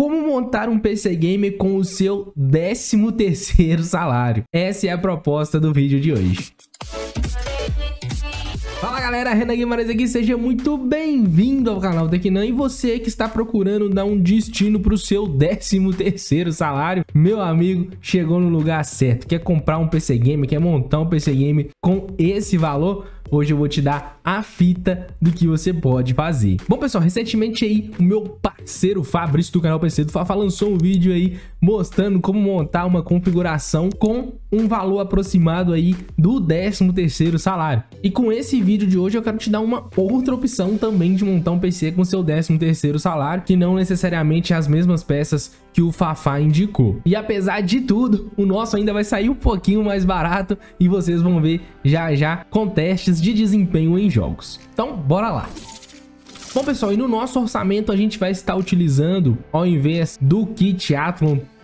Como montar um PC Gamer com o seu 13 terceiro salário? Essa é a proposta do vídeo de hoje. Fala galera, Renan Guimarães aqui, seja muito bem-vindo ao canal Tecnan e você que está procurando dar um destino para o seu 13 terceiro salário, meu amigo, chegou no lugar certo, quer comprar um PC Game, quer montar um PC Game com esse valor? Hoje eu vou te dar a fita do que você pode fazer. Bom, pessoal, recentemente aí o meu parceiro Fabrício do canal PC do Fafa lançou um vídeo aí mostrando como montar uma configuração com um valor aproximado aí do 13 terceiro salário. E com esse vídeo de hoje eu quero te dar uma outra opção também de montar um PC com seu 13 terceiro salário, que não necessariamente é as mesmas peças que o Fafá indicou. E apesar de tudo, o nosso ainda vai sair um pouquinho mais barato e vocês vão ver já já com testes de desempenho em jogos. Então, bora lá! Bom, pessoal, e no nosso orçamento a gente vai estar utilizando, ao invés do kit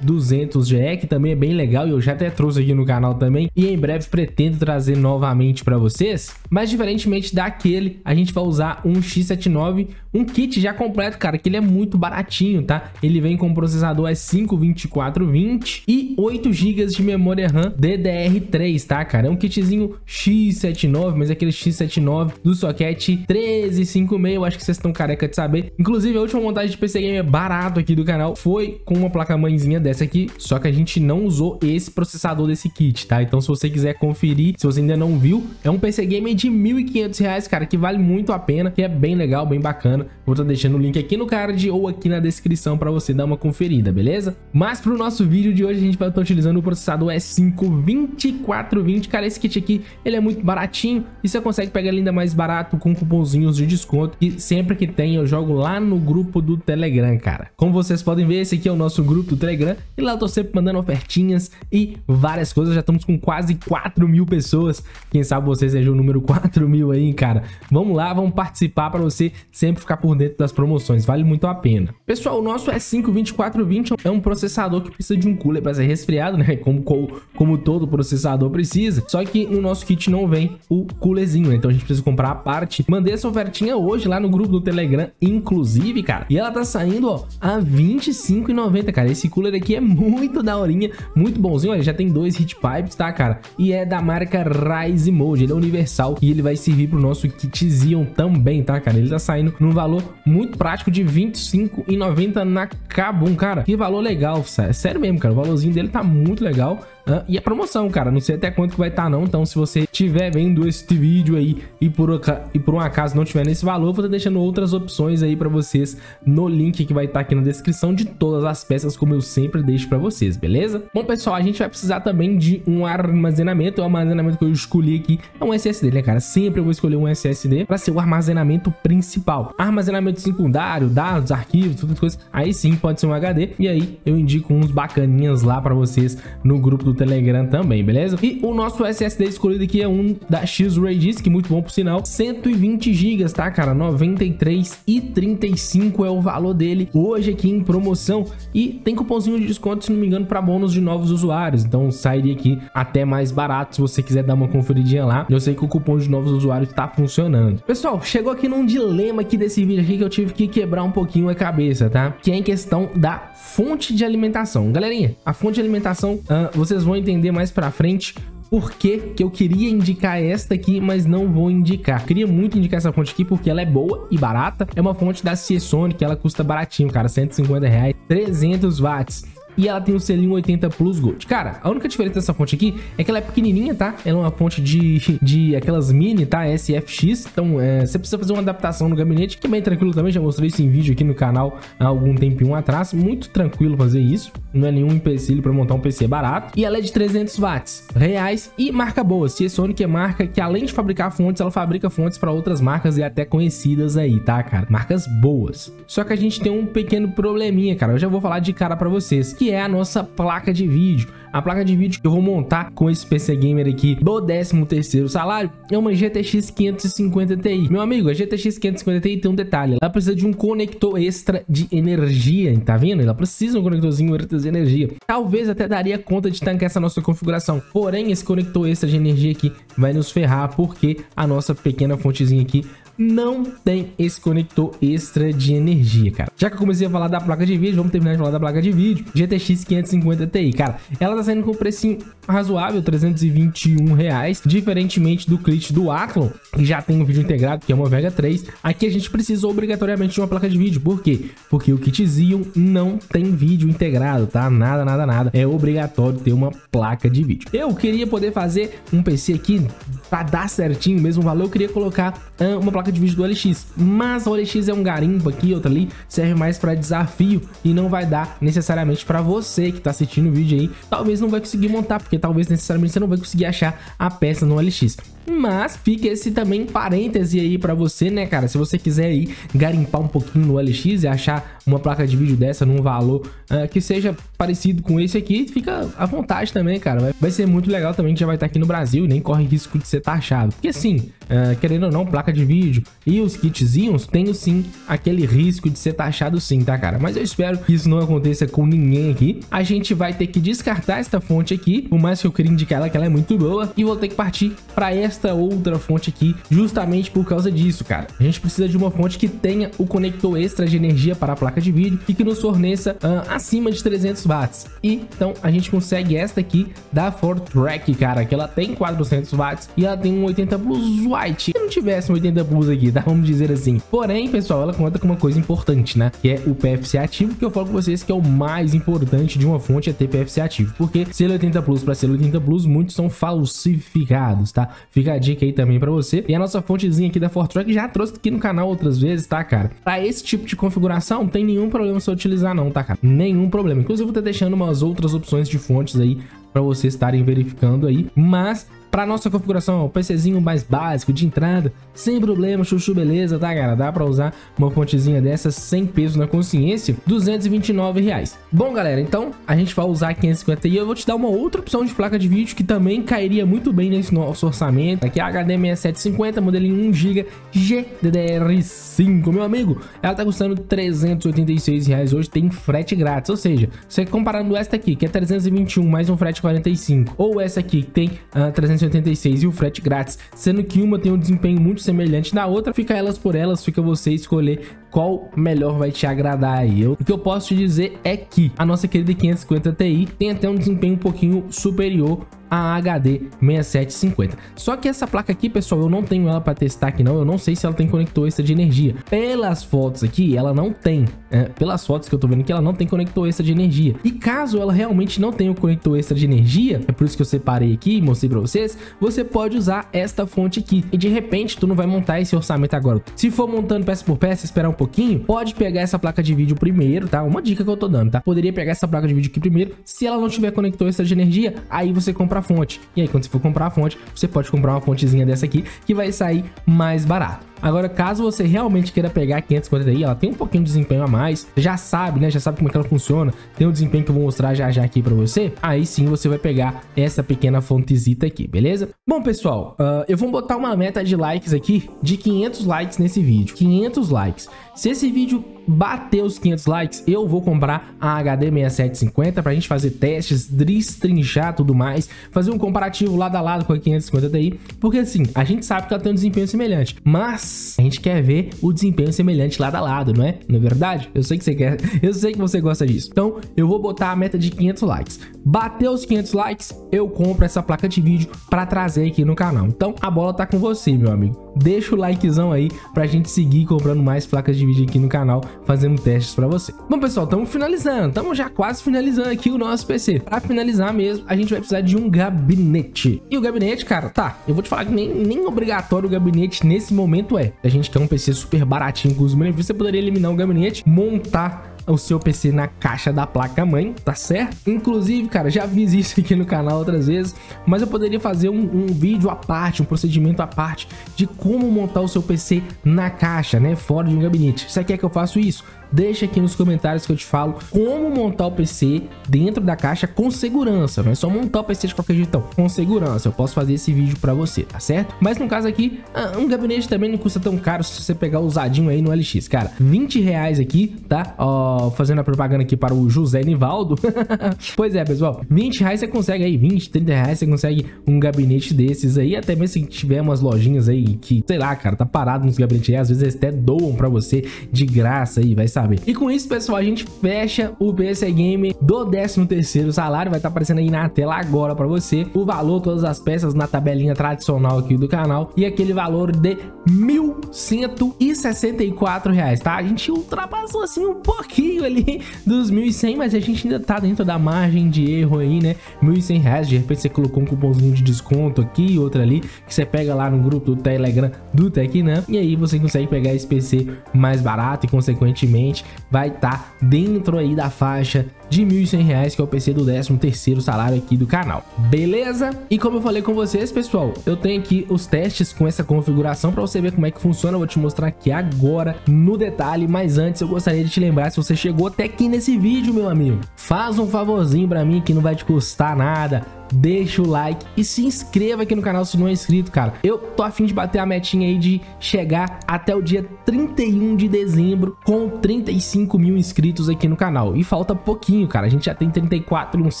200GE, que também é bem legal e eu já até trouxe aqui no canal também, e em breve pretendo trazer novamente para vocês. Mas diferentemente daquele, a gente vai usar um X79, um kit já completo, cara, que ele é muito baratinho, tá? Ele vem com processador S5 2420 e 8 GB de memória RAM DDR3, tá, cara? É um kitzinho X79, mas é aquele X79 do socket 1356, eu acho que vocês estão careca de saber. Inclusive, a última montagem de PC Gamer barato aqui do canal foi com uma placa-mãezinha dessa aqui, só que a gente não usou esse processador desse kit, tá? Então se você quiser conferir, se você ainda não viu, é um PC Gamer de R$ 1.500, cara, que vale muito a pena, que é bem legal, bem bacana. Vou estar tá deixando o link aqui no card ou aqui na descrição para você dar uma conferida, beleza? Mas para o nosso vídeo de hoje, a gente vai estar utilizando o processador S5 2420, cara, esse kit aqui, ele é muito baratinho e você consegue pegar ele ainda mais barato com cupomzinhos de desconto e sempre que tem eu jogo lá no grupo do Telegram, cara. Como vocês podem ver, esse aqui é o nosso grupo do Telegram, e lá eu tô sempre mandando ofertinhas e várias coisas. Já estamos com quase 4 mil pessoas. Quem sabe você seja o número 4 mil aí, cara. Vamos lá, vamos participar para você sempre ficar por dentro das promoções. Vale muito a pena. Pessoal, o nosso S5 2420 é um processador que precisa de um cooler para ser resfriado, né? Como, como, como, todo processador precisa. Só que no nosso kit não vem o coolerzinho, né? Então a gente precisa comprar a parte. Mandei essa ofertinha hoje lá no grupo do Telegram, inclusive, cara. E ela tá saindo, ó, a R$25,90, cara. Esse cooler aqui é muito daorinha, muito bonzinho. Olha, já tem dois heat pipes, tá, cara? E é da marca Rise Mode, ele é universal e ele vai servir pro nosso kit Zion também, tá, cara? Ele tá saindo num valor muito prático de R$25,90 na Kabum, cara. Que valor legal, sério mesmo, cara. O valorzinho dele tá muito legal. Uh, e a promoção, cara, não sei até quanto que vai estar tá, não, então se você estiver vendo este vídeo aí e por, e por um acaso não tiver nesse valor, eu vou estar deixando outras opções aí para vocês no link que vai estar tá aqui na descrição de todas as peças, como eu sempre deixo para vocês, beleza? Bom, pessoal, a gente vai precisar também de um armazenamento, o armazenamento que eu escolhi aqui é um SSD, né, cara? Sempre eu vou escolher um SSD para ser o armazenamento principal. Armazenamento secundário, dados, arquivos, todas as coisas, aí sim pode ser um HD, e aí eu indico uns bacaninhas lá para vocês no grupo do Telegram também, beleza? E o nosso SSD escolhido aqui é um da X-Ray Disk, muito bom por sinal, 120 GB, tá, cara? 93 e 35 é o valor dele hoje aqui em promoção e tem cupomzinho de desconto, se não me engano, para bônus de novos usuários, então sairia aqui até mais barato se você quiser dar uma conferidinha lá. Eu sei que o cupom de novos usuários tá funcionando. Pessoal, chegou aqui num dilema aqui desse vídeo aqui que eu tive que quebrar um pouquinho a cabeça, tá? Que é em questão da fonte de alimentação. Galerinha, a fonte de alimentação, uh, vocês vão entender mais pra frente por que, que eu queria indicar esta aqui, mas não vou indicar. Queria muito indicar essa fonte aqui porque ela é boa e barata. É uma fonte da Seasonic, ela custa baratinho, cara, 150 reais, 300 watts e ela tem o selinho 80 Plus Gold. Cara, a única diferença dessa fonte aqui é que ela é pequenininha, tá? Ela é uma fonte de, de aquelas mini, tá? SFX. Então, é, você precisa fazer uma adaptação no gabinete, que é bem tranquilo também. Já mostrei isso em vídeo aqui no canal há algum tempinho atrás. Muito tranquilo fazer isso. Não é nenhum empecilho para montar um PC barato. E ela é de 300 watts reais e marca boa. Sonic é marca que além de fabricar fontes, ela fabrica fontes para outras marcas e até conhecidas aí, tá, cara? Marcas boas. Só que a gente tem um pequeno probleminha, cara. Eu já vou falar de cara para vocês, que é a nossa placa de vídeo. A placa de vídeo que eu vou montar com esse PC Gamer aqui do 13 terceiro salário é uma GTX 550 Ti. Meu amigo, a GTX 550 Ti tem um detalhe. Ela precisa de um conector extra de energia, tá vendo? Ela precisa de um conectorzinho extra de energia. Talvez até daria conta de tancar essa nossa configuração. Porém, esse conector extra de energia aqui vai nos ferrar porque a nossa pequena fontezinha aqui não tem esse conector extra de energia, cara. Já que eu comecei a falar da placa de vídeo, vamos terminar de falar da placa de vídeo. GTX 550 Ti, cara, ela tá saindo com um precinho razoável, 321 reais, diferentemente do kit do Aclon, que já tem um vídeo integrado, que é uma Vega 3. Aqui a gente precisa obrigatoriamente de uma placa de vídeo, por quê? Porque o kit Xeon não tem vídeo integrado, tá? Nada, nada, nada. É obrigatório ter uma placa de vídeo. Eu queria poder fazer um PC aqui para dar certinho mesmo valor, eu queria colocar uh, uma placa de vídeo do OLX, mas o OLX é um garimpo aqui, outra ali, serve mais para desafio e não vai dar necessariamente para você que tá assistindo o vídeo aí, talvez não vai conseguir montar, porque talvez necessariamente você não vai conseguir achar a peça no OLX. Mas fica esse também parêntese aí para você, né, cara? Se você quiser aí garimpar um pouquinho no OLX e achar uma placa de vídeo dessa num valor uh, que seja parecido com esse aqui, fica à vontade também, cara. Vai, vai ser muito legal também que já vai estar tá aqui no Brasil e nem corre risco de ser taxado. Porque assim, uh, querendo ou não, placa de vídeo e os kitzinhos tem sim aquele risco de ser taxado sim, tá, cara? Mas eu espero que isso não aconteça com ninguém aqui. A gente vai ter que descartar esta fonte aqui, por mais que eu queria indicar ela que ela é muito boa, e vou ter que partir para essa esta outra fonte aqui justamente por causa disso, cara. A gente precisa de uma fonte que tenha o conector extra de energia para a placa de vídeo e que nos forneça uh, acima de 300 watts. E então a gente consegue esta aqui da Fortrack, cara, que ela tem 400 watts e ela tem um 80 Plus White. Se não tivesse um 80 Plus aqui, tá? Vamos dizer assim. Porém, pessoal, ela conta com uma coisa importante, né? Que é o PFC ativo, que eu falo com vocês que é o mais importante de uma fonte é ter PFC ativo. Porque selo 80 Plus para selo 80 Plus, muitos são falsificados, tá? Fica Fica a dica aí também pra você. E a nossa fontezinha aqui da Fortrack já trouxe aqui no canal outras vezes, tá, cara? Pra esse tipo de configuração, não tem nenhum problema você utilizar não, tá, cara? Nenhum problema. Inclusive, eu vou estar deixando umas outras opções de fontes aí para vocês estarem verificando aí. Mas para nossa configuração, PCzinho mais básico de entrada, sem problema, chuchu beleza, tá galera? Dá para usar uma fontezinha dessa sem peso na consciência, 229 reais. Bom galera, então a gente vai usar 550 e eu vou te dar uma outra opção de placa de vídeo que também cairia muito bem nesse nosso orçamento. Aqui é a HD 6750, modelinho 1GB GDDR5, meu amigo. Ela tá custando 386 reais hoje, tem frete grátis, ou seja, você comparando esta aqui, que é 321 mais um frete 45, ou essa aqui que tem uh, 386 286 e o frete grátis, sendo que uma tem um desempenho muito semelhante da outra, fica elas por elas, fica você escolher qual melhor vai te agradar aí. O que eu posso te dizer é que a nossa querida 550 Ti tem até um desempenho um pouquinho superior a HD 6750. Só que essa placa aqui, pessoal, eu não tenho ela para testar aqui não, eu não sei se ela tem conector extra de energia. Pelas fotos aqui, ela não tem. É, pelas fotos que eu tô vendo aqui, ela não tem conector extra de energia. E caso ela realmente não tenha o conector extra de energia, é por isso que eu separei aqui e mostrei para vocês, você pode usar esta fonte aqui. E de repente, tu não vai montar esse orçamento agora. Se for montando peça por peça, esperar um pouquinho, pode pegar essa placa de vídeo primeiro, tá? Uma dica que eu tô dando, tá? Poderia pegar essa placa de vídeo aqui primeiro. Se ela não tiver conector extra de energia, aí você compra comprar fonte. E aí, quando você for comprar a fonte, você pode comprar uma fontezinha dessa aqui, que vai sair mais barato. Agora, caso você realmente queira pegar a 550 Ti, ela tem um pouquinho de desempenho a mais, já sabe, né? Já sabe como é que ela funciona, tem um desempenho que eu vou mostrar já já aqui pra você, aí sim você vai pegar essa pequena fontezita aqui, beleza? Bom, pessoal, uh, eu vou botar uma meta de likes aqui de 500 likes nesse vídeo, 500 likes. Se esse vídeo bater os 500 likes, eu vou comprar a HD 6750 pra gente fazer testes, destrinchar tudo mais, fazer um comparativo lado a lado com a 550 Ti, porque assim, a gente sabe que ela tem um desempenho semelhante, mas a gente quer ver o desempenho semelhante lado a lado, não é? Não é verdade? Eu sei que você quer, eu sei que você gosta disso. Então, eu vou botar a meta de 500 likes. Bateu os 500 likes, eu compro essa placa de vídeo para trazer aqui no canal. Então, a bola tá com você, meu amigo deixa o likezão aí pra gente seguir comprando mais placas de vídeo aqui no canal, fazendo testes pra você. Bom, pessoal, estamos finalizando, estamos já quase finalizando aqui o nosso PC. Pra finalizar mesmo, a gente vai precisar de um gabinete. E o gabinete, cara, tá, eu vou te falar que nem, nem obrigatório o gabinete nesse momento é. A gente quer um PC super baratinho com os benefícios, você poderia eliminar o gabinete, montar o seu PC na caixa da placa-mãe, tá certo? Inclusive, cara, já fiz isso aqui no canal outras vezes, mas eu poderia fazer um, um vídeo à parte, um procedimento à parte de como montar o seu PC na caixa, né? Fora de um gabinete. Você quer que eu faça isso? Deixa aqui nos comentários que eu te falo como montar o PC dentro da caixa com segurança. Não é só montar o PC de qualquer jeito, com segurança. Eu posso fazer esse vídeo pra você, tá certo? Mas no caso aqui, ah, um gabinete também não custa tão caro se você pegar usadinho aí no LX. Cara, 20 reais aqui, tá? Ó, fazendo a propaganda aqui para o José Nivaldo. pois é, pessoal, 20 reais você consegue aí, 20, 30 reais você consegue um gabinete desses aí, até mesmo se tiver umas lojinhas aí que, sei lá, cara, tá parado nos gabinetes aí, às vezes eles até doam pra você de graça aí, vai saber. E com isso, pessoal, a gente fecha o PC Game do 13 terceiro salário, vai estar tá aparecendo aí na tela agora pra você, o valor, todas as peças na tabelinha tradicional aqui do canal, e aquele valor de 1.164 reais, tá? A gente ultrapassou assim um pouquinho ali dos 1.100, mas a gente ainda tá dentro da margem de erro aí, né? 1.100 reais, de repente você colocou um cupomzinho de desconto aqui, outro ali, que você pega lá no grupo do Telegram do Tecnan, e aí você consegue pegar esse PC mais barato e consequentemente vai estar tá dentro aí da faixa de R$ 1.100, que é o PC do 13º salário aqui do canal. Beleza? E como eu falei com vocês, pessoal, eu tenho aqui os testes com essa configuração para você ver como é que funciona. Eu vou te mostrar aqui agora no detalhe, mas antes eu gostaria de te lembrar, se você chegou até aqui nesse vídeo, meu amigo, faz um favorzinho para mim que não vai te custar nada deixa o like e se inscreva aqui no canal se não é inscrito, cara. Eu tô afim de bater a metinha aí de chegar até o dia 31 de dezembro com 35 mil inscritos aqui no canal. E falta pouquinho, cara. A gente já tem 34 uns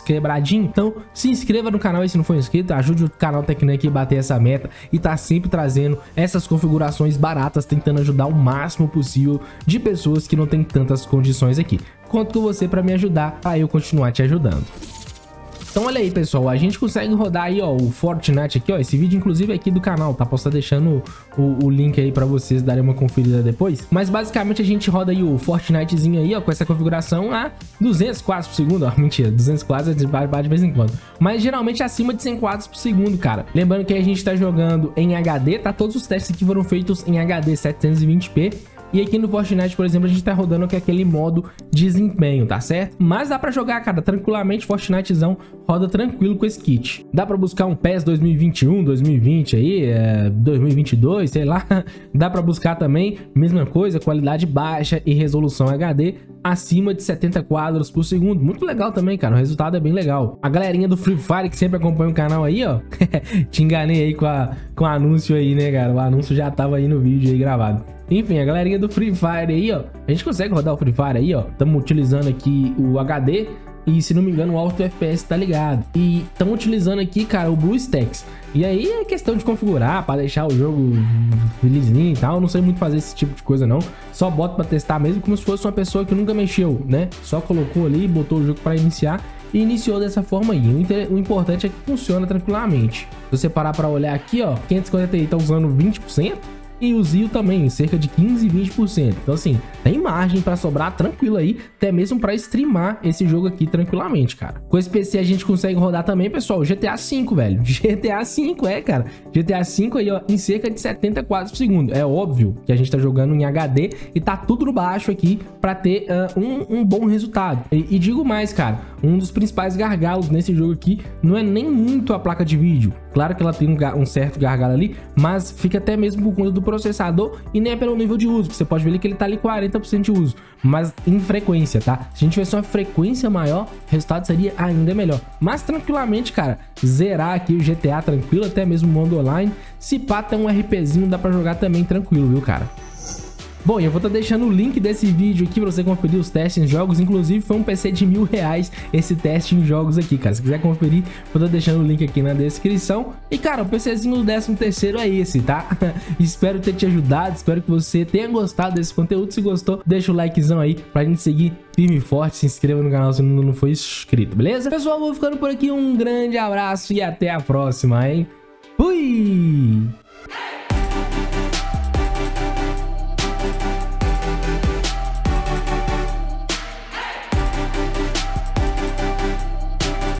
quebradinhos. Então se inscreva no canal aí se não for inscrito. Ajude o canal Tecnec a bater essa meta e tá sempre trazendo essas configurações baratas, tentando ajudar o máximo possível de pessoas que não tem tantas condições aqui. Conto com você para me ajudar a eu continuar te ajudando. Então olha aí, pessoal, a gente consegue rodar aí, ó, o Fortnite aqui, ó, esse vídeo inclusive é aqui do canal, tá? Posso estar deixando o, o, link aí pra vocês darem uma conferida depois. Mas basicamente a gente roda aí o Fortnitezinho aí, ó, com essa configuração a 200 quadros por segundo, ó, mentira, 200 quadros vai de vez em quando. Mas geralmente acima de 100 quadros por segundo, cara. Lembrando que a gente tá jogando em HD, tá? Todos os testes aqui foram feitos em HD 720p. E aqui no Fortnite, por exemplo, a gente tá rodando com aquele modo desempenho, tá certo? Mas dá pra jogar, cara, tranquilamente, Fortnitezão roda tranquilo com esse kit. Dá pra buscar um PES 2021, 2020 aí, é, 2022, sei lá. Dá pra buscar também, mesma coisa, qualidade baixa e resolução HD acima de 70 quadros por segundo. Muito legal também, cara. O resultado é bem legal. A galerinha do Free Fire que sempre acompanha o canal aí, ó. Te enganei aí com, a, com o anúncio aí, né, cara? O anúncio já tava aí no vídeo aí gravado. Enfim, a galerinha do Free Fire aí, ó. A gente consegue rodar o Free Fire aí, ó. Estamos utilizando aqui o HD e, se não me engano, o Auto FPS tá ligado. E estamos utilizando aqui, cara, o BlueStacks. E aí é questão de configurar para deixar o jogo felizinho e tal. Eu não sei muito fazer esse tipo de coisa, não. Só boto para testar mesmo como se fosse uma pessoa que nunca mexeu, né? Só colocou ali, botou o jogo para iniciar e iniciou dessa forma aí. O, importante é que funciona tranquilamente. Se você parar para olhar aqui, ó, 540 aí tá usando 20%, e o Zio também, cerca de 15, 20%. Então assim, tem margem para sobrar tranquilo aí, até mesmo para streamar esse jogo aqui tranquilamente, cara. Com esse PC a gente consegue rodar também, pessoal, GTA V, velho. GTA V, é, cara. GTA V aí, ó, em cerca de 70 quadros por segundo. É óbvio que a gente tá jogando em HD e tá tudo no baixo aqui para ter uh, um, um, bom resultado. E, e digo mais, cara, um dos principais gargalos nesse jogo aqui não é nem muito a placa de vídeo. Claro que ela tem um, um certo gargalo ali, mas fica até mesmo por conta do processador e nem é pelo nível de uso. Você pode ver ali que ele tá ali 40% de uso, mas em frequência, tá? Se a gente tivesse uma frequência maior, o resultado seria ainda melhor. Mas tranquilamente, cara, zerar aqui o GTA tranquilo, até mesmo o modo online, se pá, tem um RPzinho, dá pra jogar também tranquilo, viu, cara? Bom, eu vou estar tá deixando o link desse vídeo aqui pra você conferir os testes em jogos. Inclusive, foi um PC de mil reais esse teste em jogos aqui, cara. Se quiser conferir, vou estar tá deixando o link aqui na descrição. E, cara, o PCzinho do 13 terceiro é esse, tá? espero ter te ajudado, espero que você tenha gostado desse conteúdo. Se gostou, deixa o likezão aí pra gente seguir firme e forte. Se inscreva no canal se não for inscrito, beleza? Pessoal, vou ficando por aqui. Um grande abraço e até a próxima, hein? Fui!